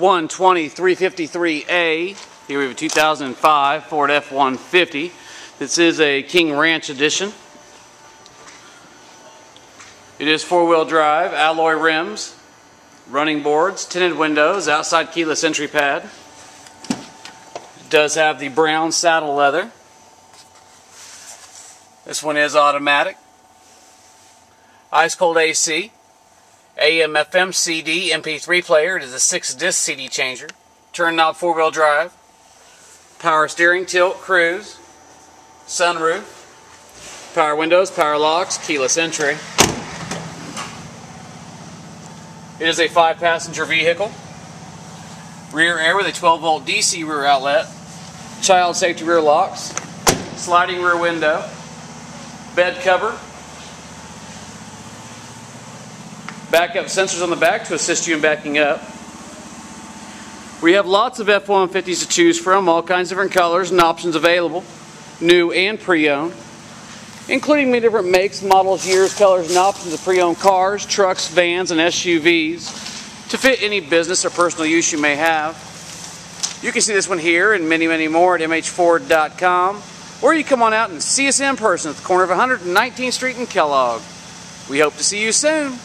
F-120 353A. Here we have a 2005 Ford F-150. This is a King Ranch edition. It is four-wheel drive, alloy rims, running boards, tinted windows, outside keyless entry pad. It does have the brown saddle leather. This one is automatic. Ice cold AC. AM, FM, CD, MP3 player. It is a six disc CD changer. Turn knob four wheel drive. Power steering, tilt, cruise. Sunroof. Power windows, power locks, keyless entry. It is a five passenger vehicle. Rear air with a 12 volt DC rear outlet. Child safety rear locks. Sliding rear window. Bed cover. Backup sensors on the back to assist you in backing up. We have lots of F-150s to choose from, all kinds of different colors and options available, new and pre-owned, including many different makes, models, years, colors, and options of pre-owned cars, trucks, vans, and SUVs to fit any business or personal use you may have. You can see this one here and many, many more at mhford.com, or you come on out and see us in person at the corner of 119th Street in Kellogg. We hope to see you soon.